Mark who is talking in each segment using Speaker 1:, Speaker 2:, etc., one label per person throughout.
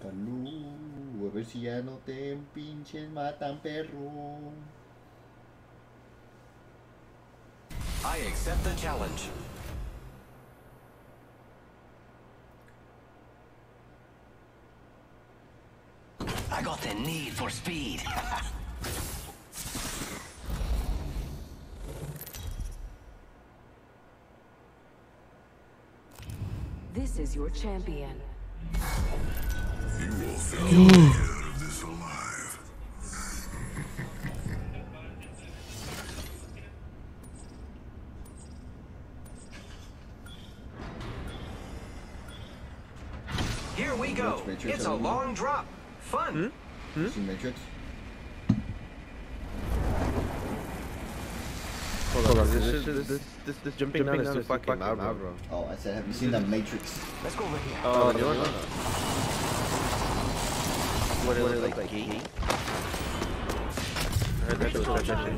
Speaker 1: Calú, a ver si ya no te pinchen, matan perro.
Speaker 2: I accept the challenge. I got the need for speed.
Speaker 3: This is your champion.
Speaker 4: You will fail out of this alive.
Speaker 2: Here we go.
Speaker 1: Matrix, Matrix,
Speaker 2: It's a
Speaker 1: everyone.
Speaker 2: long drop. Fun.
Speaker 1: You See Matrix?
Speaker 5: Hold on, this, this, this, this, this, this jumping down is too fucking loud, bro.
Speaker 1: Oh, I said, have you seen the Matrix?
Speaker 2: Let's go over here.
Speaker 5: Oh, oh the new one? What is it, like, gay? I heard that was actually.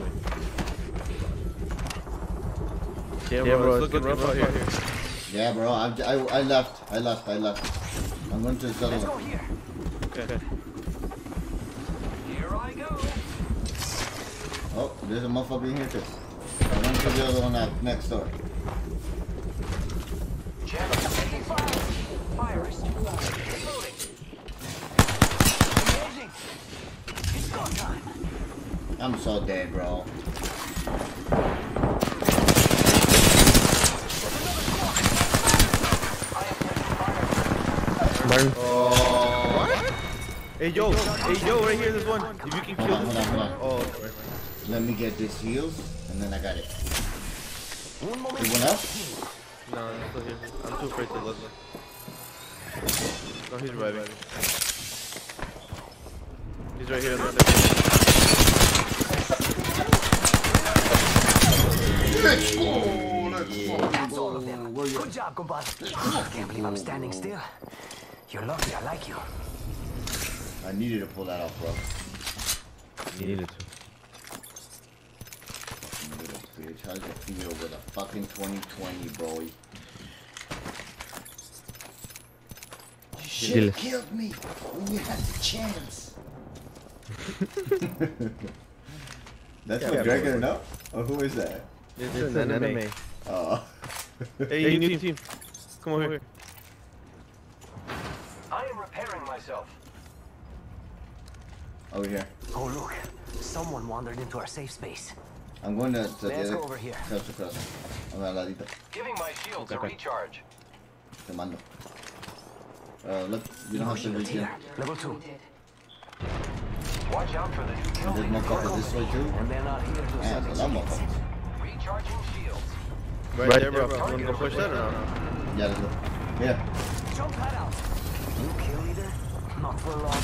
Speaker 5: Yeah, bro, it's looking rough out here.
Speaker 1: Yeah, bro. I, I, I left. I left. I left. I'm going to this other
Speaker 2: go
Speaker 1: one.
Speaker 2: here.
Speaker 5: Okay.
Speaker 2: Here I go.
Speaker 1: Oh, there's a motherfucker in here too. I went to the other one out next door.
Speaker 2: Jet taking fire. Fire. Reloading. Engaging. It's go time.
Speaker 1: I'm so dead, bro. Oh!
Speaker 5: Hey, yo, hey, yo, right here, there's one. If you can
Speaker 1: Hold
Speaker 5: kill
Speaker 1: on, hold
Speaker 5: this.
Speaker 1: on, hold on.
Speaker 5: Oh, okay.
Speaker 1: Let me get this heals, and then I got it.
Speaker 2: Un.
Speaker 1: Anyone else?
Speaker 5: no, I'm still here. I'm too afraid to look. No, he's reviving. He's right here. in the-
Speaker 2: That's all of them. Good job, compadre. Can't believe I'm standing still. You're lucky I like you.
Speaker 1: I needed to pull that off, bro.
Speaker 5: He needed to.
Speaker 1: Fucking little bitch. How does it feel with a fucking 2020, bro? You should have killed me when you had the chance. That's
Speaker 5: Yeah,
Speaker 1: what
Speaker 5: yeah,
Speaker 1: Gregor,
Speaker 5: bro.
Speaker 1: no? Or who is that?
Speaker 5: It's, it's an anime.
Speaker 1: Oh.
Speaker 5: Hey, you new team. Come over here.
Speaker 2: I am repairing myself.
Speaker 1: Over here.
Speaker 2: Oh, look. Someone wandered into our safe space.
Speaker 1: I'm going to, to the
Speaker 2: Let's
Speaker 1: other
Speaker 2: go over here.
Speaker 1: Across, across. I'm al ladito.
Speaker 2: Giving my shields a recharge.
Speaker 1: Te mando. Uh, look, you don't have to
Speaker 2: shield
Speaker 1: reach
Speaker 2: here.
Speaker 1: here.
Speaker 2: Level two. Watch out for the new kill
Speaker 1: There's
Speaker 2: leader.
Speaker 1: motherfuckers this way too.
Speaker 2: And they're not here to
Speaker 1: Yeah, there's a lot of motherfuckers.
Speaker 2: Recharging shields.
Speaker 5: Right, there, bro. You wanna go push that or no?
Speaker 1: Yeah, let's. Yeah.
Speaker 2: Jump that out. New kill leader? Not for long.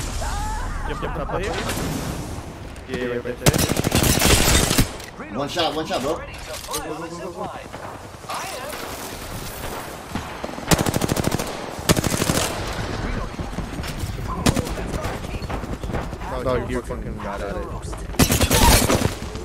Speaker 5: Jump, jump up here. Yeah, yeah, right there.
Speaker 2: Reload.
Speaker 1: One shot, one shot, bro.
Speaker 2: Ready to fly on the zip. I am.
Speaker 5: Oh, you're fucking bad at it.
Speaker 2: Roast. One more minute.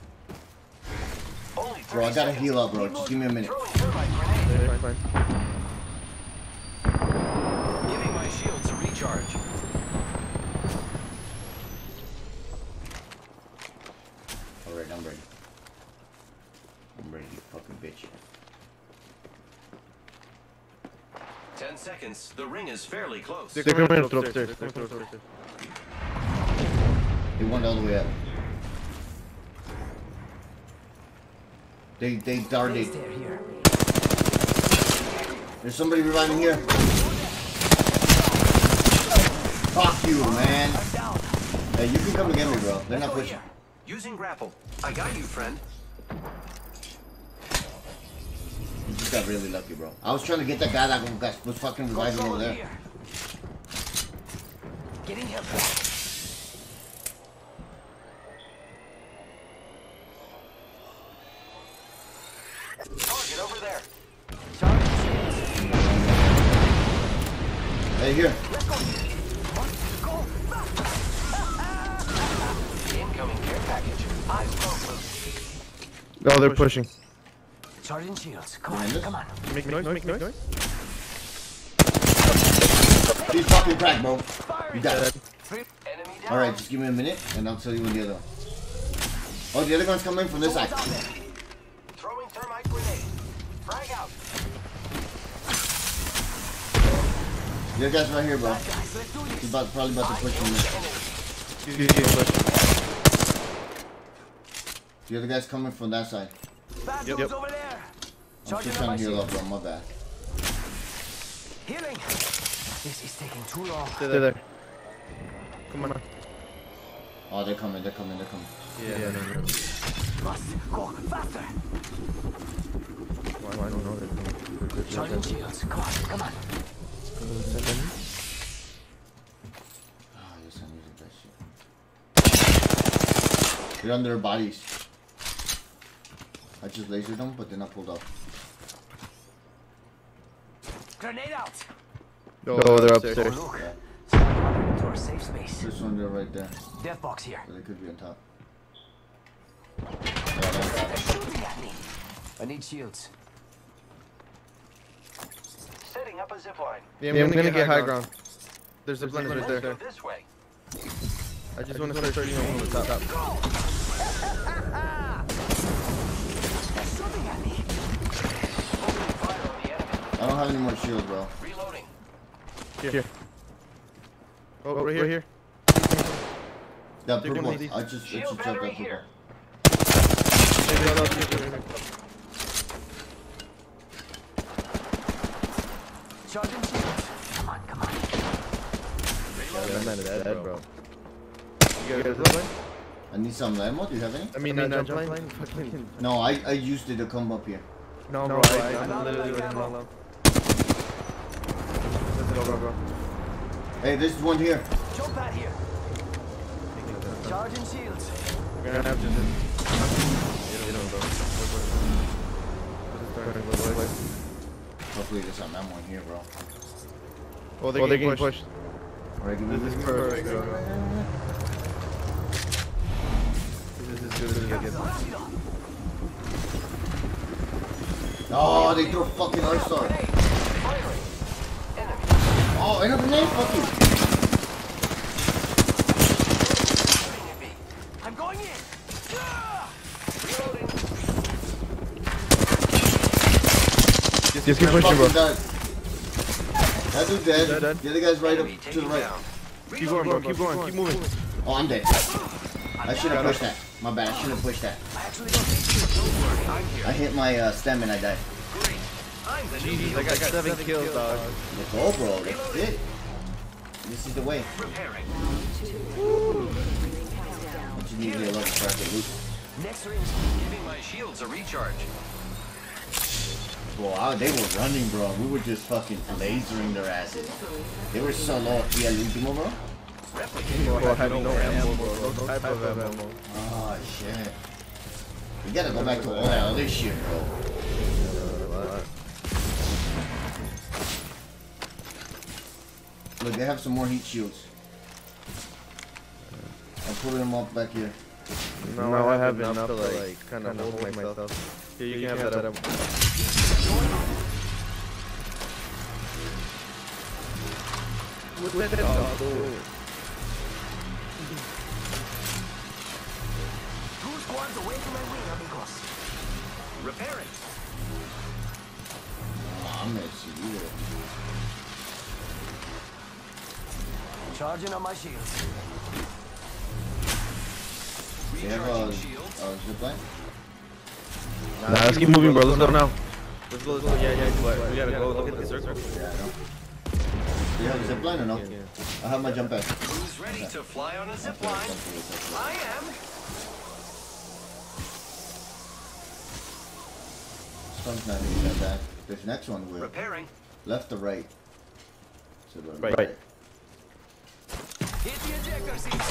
Speaker 2: Only
Speaker 1: Bro, I gotta heal up, bro. Just give me a minute.
Speaker 2: Throwing thermite grenade.
Speaker 5: Yeah, fine, fine.
Speaker 2: Giving my shields a recharge.
Speaker 1: Alright, I'm ready. I'm ready, you fucking bitch.
Speaker 2: Ten seconds. The ring is fairly close.
Speaker 5: They're coming in through upstairs. They're coming through upstairs.
Speaker 1: They went all the way up. They they darted. There's somebody reviving here. Fuck you, man. Hey, you can come get me, bro. They're not
Speaker 2: Go
Speaker 1: pushing.
Speaker 2: Using grapple. I got you, friend.
Speaker 1: You just got really lucky, bro. I was trying to get that guy that was was fucking reviving over there.
Speaker 2: Getting help.
Speaker 5: Oh, they're pushing.
Speaker 2: Charging shields. Come on, come on.
Speaker 5: Make noise, make noise.
Speaker 1: He's fucking cracked, bro. You got it. Alright, just give me a minute and I'll tell you when the other one. Oh, the other one's coming from this side.
Speaker 2: Someone's out there. Throwing thermite grenade. Frag out.
Speaker 1: The other guy's right here, bro.
Speaker 2: Guys, let's do
Speaker 1: He's about, probably about to push from this.
Speaker 5: He's getting pushed.
Speaker 1: The other guy's coming from that side.
Speaker 2: Bad
Speaker 5: Yep.
Speaker 2: dudes over there.
Speaker 1: I'm
Speaker 2: Charging
Speaker 1: just trying to heal up, bro. My bad.
Speaker 2: Healing. This is taking too long.
Speaker 5: They're there. Come on.
Speaker 1: Oh, they're coming. They're coming. They're coming.
Speaker 5: Yeah, no, no, no.
Speaker 2: Must go faster.
Speaker 5: Why, why, no, no, they're coming. They're- they're-
Speaker 2: Charging shields. Come on, ah, come on.
Speaker 1: Oh, yes, I'm using that shit. They're under their bodies. I just lasered them, but they're not pulled up.
Speaker 2: Grenade out.
Speaker 5: Oh, they're
Speaker 2: Oh,
Speaker 5: upstairs.
Speaker 2: look. Someone running into our safe space.
Speaker 1: This one, they're right there.
Speaker 2: Death box here.
Speaker 1: So they could be on top.
Speaker 2: They're shooting at me. I need shields. Setting up a zip line.
Speaker 5: Yeah, I'm, gonna, get high ground. There's a blender
Speaker 2: Let's
Speaker 5: there.
Speaker 2: this way.
Speaker 5: I just want to start shooting them from the top.
Speaker 2: They're shooting at me. Opening fire on the enemy.
Speaker 1: I don't have any more shields, bro.
Speaker 2: Reloading.
Speaker 5: Here. Oh, right here. here.
Speaker 1: That
Speaker 5: They're
Speaker 1: purple. I just, I
Speaker 2: Shield
Speaker 1: just dropped
Speaker 2: battery
Speaker 1: that
Speaker 2: here. Charging shields. Come on, come on.
Speaker 5: That man is dead, bro. You got a?
Speaker 1: I need some ammo. Do you have any?
Speaker 5: I mean, not uh, jump line? Fucking.
Speaker 1: No, I, I used it to come up here.
Speaker 5: No, bro, I, I'm literally running low. Let's go, bro, bro.
Speaker 1: Hey, there's one here.
Speaker 2: Jump pad here. Charging shields.
Speaker 5: We're gonna have to just. You know, bro.
Speaker 1: Hopefully there's some ammo in here, bro.
Speaker 5: Oh, they're getting pushed.
Speaker 1: Alright, give me
Speaker 5: This
Speaker 1: this.
Speaker 5: is perfect, bro. This is good. This is good.
Speaker 1: Oh, they throw fucking arc star.
Speaker 2: Grenade. Firing. Enemy.
Speaker 1: Oh, ain't nothing name. Fuck you.
Speaker 2: Shooting at me. I'm going in. Reloading.
Speaker 5: Just keep pushing, bro.
Speaker 1: Fucking dead. That dude's dead.
Speaker 5: Dead, dead.
Speaker 1: The other guy's right
Speaker 2: Enemy
Speaker 1: up to the right.
Speaker 2: down.
Speaker 5: Keep going, bro. Keep going. Keep moving.
Speaker 1: Oh, I'm dead. I should have pushed that. My bad. I should have pushed that.
Speaker 2: I actually don't need shields. Don't worry. I'm here.
Speaker 1: I hit my uh, stem and I died.
Speaker 2: Great. I'm the
Speaker 5: I got seven kills, dog.
Speaker 1: Let's go, bro. That's it. This is the way.
Speaker 2: Repairing.
Speaker 1: I just need to a level so I loot.
Speaker 2: Next ring. Giving my shields a recharge.
Speaker 1: Bro, I, they were running, bro. We were just fucking lasering their asses. They were so low. Yeah, último, bro.
Speaker 2: Replicating.
Speaker 5: Bro, I had no ammo, bro. No type of ammo.
Speaker 1: Oh, shit. We gotta go back to all that other shit, bro. Look, they have some more heat shields. I'm putting them up back here.
Speaker 5: No, I have enough to like kind of hold myself. Here, you can have that ammo. With that dog.
Speaker 2: Oh, Two squads away from my wing, amigos. Repairing.
Speaker 1: Oh, I'm at shit either.
Speaker 2: Charging on my shields.
Speaker 1: They have a, a zip line?
Speaker 5: Nah, let's keep moving, bro. Let's go now. Let's go, let's go. Yeah, yeah, but we gotta go look at the circle.
Speaker 1: Yeah, I know. Do you have a zip line or no? I have my jump pack.
Speaker 2: Who's ready to fly on a zip line? I am.
Speaker 1: Sun's not even that bad. This next one will.
Speaker 2: Repairing.
Speaker 1: Left or right? To the
Speaker 5: Right.
Speaker 2: Hit the ejector seat.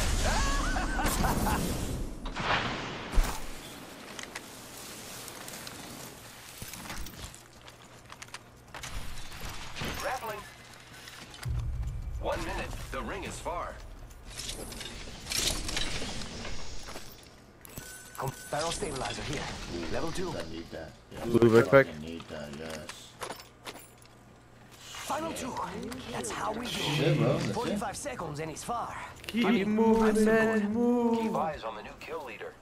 Speaker 2: Grappling.
Speaker 6: The ring is far.
Speaker 2: Com- barrel stabilizer here. Level two.
Speaker 1: I need that. Yeah.
Speaker 5: Blue backpack.
Speaker 1: I need that, yes.
Speaker 2: Final two. That's how we do
Speaker 1: Shit, bro.
Speaker 2: 45 seconds and he's far.
Speaker 5: Keep moving, man,
Speaker 6: Keep eyes on the new kill leader.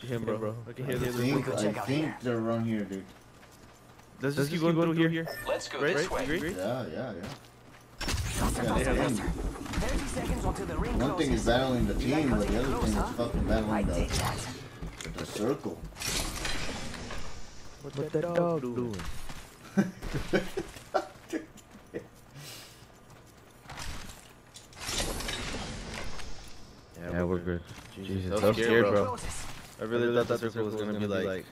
Speaker 5: Him, bro, bro. I can hear
Speaker 1: I
Speaker 5: this.
Speaker 1: think,
Speaker 2: go
Speaker 1: I think
Speaker 2: here.
Speaker 1: they're around here, dude.
Speaker 5: Let's just keep going through here. here.
Speaker 6: Let's go
Speaker 5: Right?
Speaker 6: this way.
Speaker 5: Agree? agree?
Speaker 1: Yeah, yeah, yeah.
Speaker 2: Faster,
Speaker 1: Yeah,
Speaker 2: faster, faster. 30 seconds until the ring
Speaker 1: One thing is battling the team, but the other
Speaker 2: it
Speaker 1: thing is fucking battling the, the circle.
Speaker 5: What that dog doing? Yeah, we're good. Jesus, I'm scared, bro.
Speaker 2: Closes.
Speaker 5: I really thought that circle was gonna be like.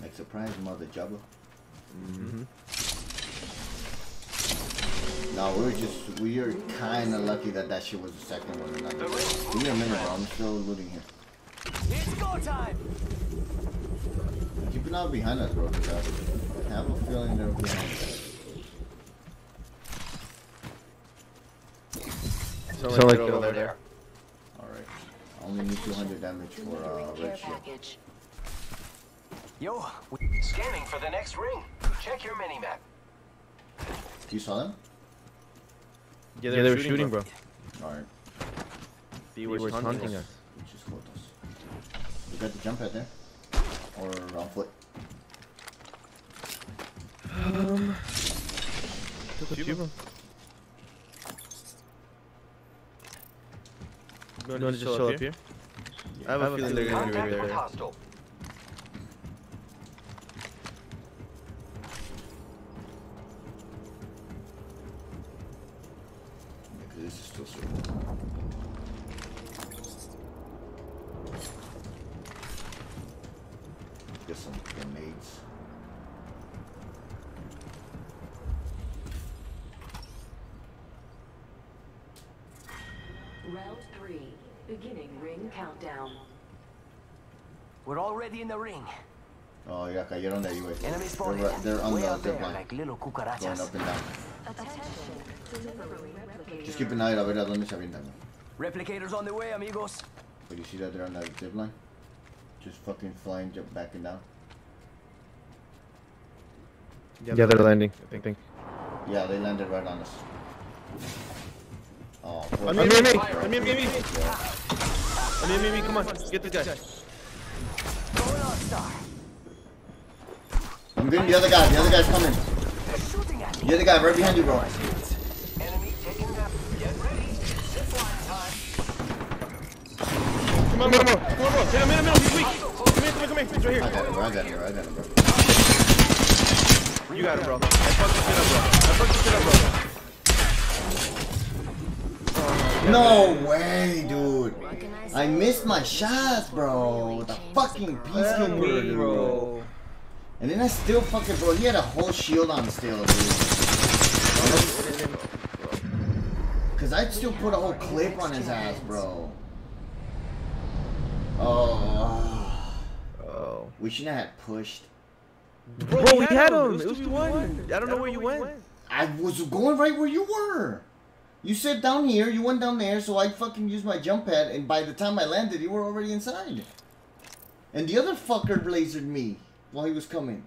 Speaker 1: Like surprise, mother jabba.
Speaker 5: Mhm.
Speaker 1: No, we're just we are kind of lucky that that shit was the second one. and not the first. Give me a minute, bro. I'm still looting here.
Speaker 2: It's go time.
Speaker 1: Keep an eye behind us, bro. I have a feeling they're behind us.
Speaker 5: Sound like they're over there.
Speaker 1: All right. I only need 200 damage for uh, red shield.
Speaker 2: Yo,
Speaker 6: Scanning for the next ring. Check your mini map.
Speaker 1: You saw them?
Speaker 5: Yeah, they were shooting, bro.
Speaker 1: All right.
Speaker 5: They were taunting us.
Speaker 1: Which is Kotos. You got the jump pad there? Or on foot?
Speaker 5: Um. You want to just chill up here? I have a feeling they're gonna be right
Speaker 6: Contact
Speaker 5: there.
Speaker 6: hostile.
Speaker 1: This is still circle. Get some grenades.
Speaker 3: Round three. Beginning ring countdown.
Speaker 2: we're already in the ring.
Speaker 1: Oh, ya cayeron de ahí, güey.
Speaker 2: Enemy
Speaker 1: They're, they're on
Speaker 2: Way
Speaker 1: the
Speaker 2: out
Speaker 1: zip
Speaker 2: there,
Speaker 1: line.
Speaker 2: like little
Speaker 1: Going
Speaker 2: cucarachas.
Speaker 1: up and down.
Speaker 3: Attention.
Speaker 1: Just keep an eye out a ver a dónde se avientan.
Speaker 2: Replicators on the way, amigos.
Speaker 1: But you see that they're on that zip line? Just fucking flying, jump back and down.
Speaker 5: Yeah, they're landing. I think.
Speaker 1: Yeah, they landed right on us. Oh,
Speaker 5: I mean,
Speaker 1: guy.
Speaker 5: me, me, I mean, me, me. I mean, me, me. Come on, get this guy.
Speaker 2: Going on, star.
Speaker 1: I'm getting the other guy. The other guy's coming.
Speaker 2: Shooting at me.
Speaker 1: The other guy right behind you, bro.
Speaker 6: Enemy taking map. Get ready. Zip line time.
Speaker 5: Come on, come on, come on, bro. Hit him, hit him, hit him. He's weak. Come here, come here, come here. He's right
Speaker 1: I
Speaker 5: here.
Speaker 1: got him, bro. I got him, bro. I got him, bro.
Speaker 5: You got him, bro. I fucked this shit up, bro. I fucked this shit up, bro.
Speaker 1: No way, dude. I missed my shots, bro. The fucking peacekeeper, bro. And then I still fucking, bro. He had a whole shield on still, dude. Cause I'd still put a whole clip on his ass, bro. Oh,
Speaker 5: Oh.
Speaker 1: we shouldn't have pushed.
Speaker 5: Bro, we had him. It was 2-1. I don't know where you went.
Speaker 1: I was going right where you were. You said down here, you went down there, so I fucking used my jump pad, and by the time I landed, you were already inside. And the other fucker lasered me while he was coming.